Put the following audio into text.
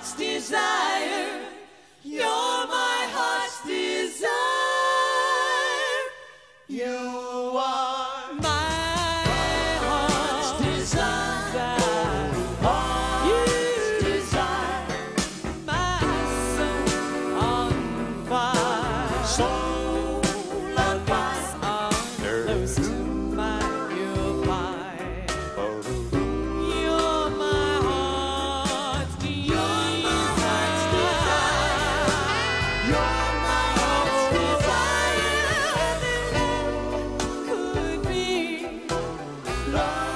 heart's desire. love.